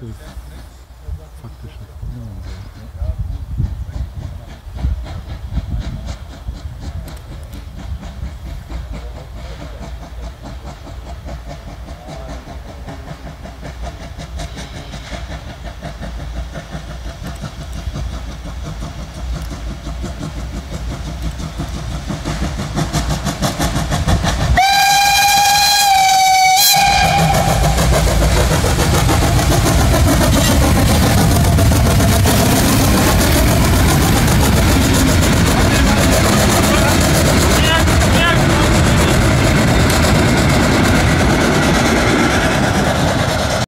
das faktische.